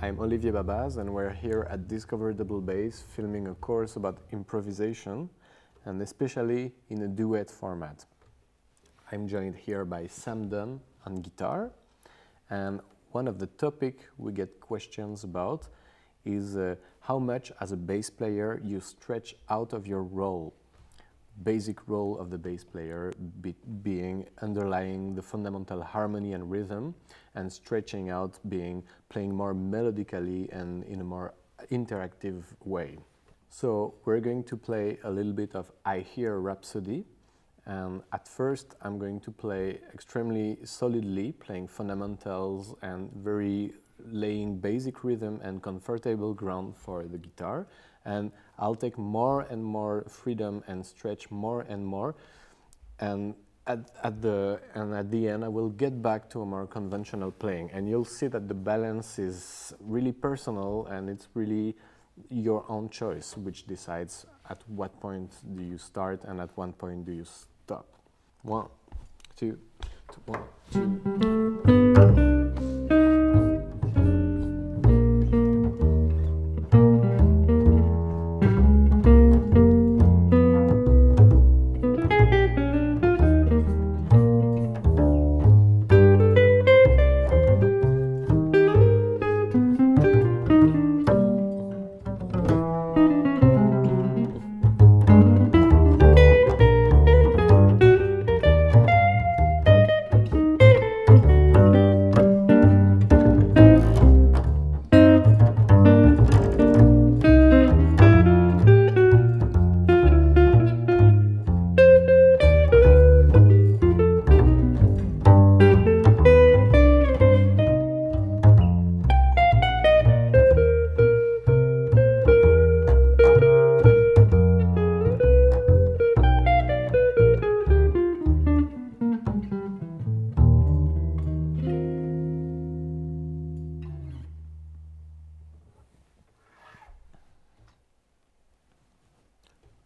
I'm Olivier Babaz and we're here at Discover Double Bass filming a course about improvisation and especially in a duet format. I'm joined here by Sam Dunn on guitar and one of the topic we get questions about is uh, how much as a bass player you stretch out of your role basic role of the bass player be being underlying the fundamental harmony and rhythm and stretching out being playing more melodically and in a more interactive way. So we're going to play a little bit of I Hear Rhapsody and at first I'm going to play extremely solidly playing fundamentals and very laying basic rhythm and comfortable ground for the guitar and I'll take more and more freedom and stretch more and more and at, at, the and at the end I will get back to a more conventional playing and you'll see that the balance is really personal and it's really your own choice which decides at what point do you start and at what point do you stop. One, two, one, two.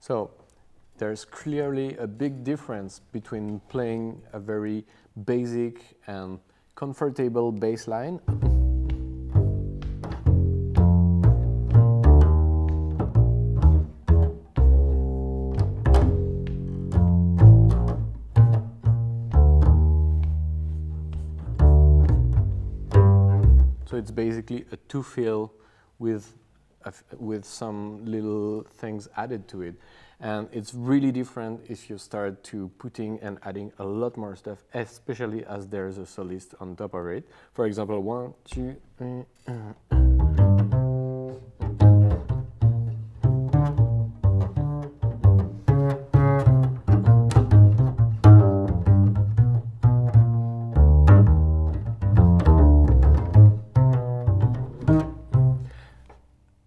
So there's clearly a big difference between playing a very basic and comfortable bass line So it's basically a two feel with with some little things added to it. And it's really different if you start to putting and adding a lot more stuff, especially as there's a solist on top of it. For example, one, two, three,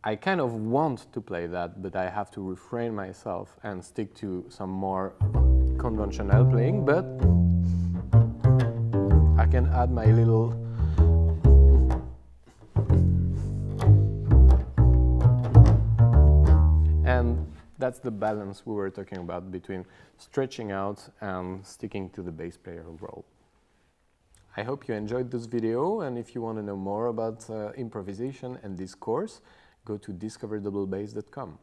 I kind of want to play that, but I have to refrain myself and stick to some more conventional playing, but I can add my little and that's the balance we were talking about between stretching out and sticking to the bass player role. I hope you enjoyed this video and if you want to know more about uh, improvisation and this course, go to discoverdouble bass.com.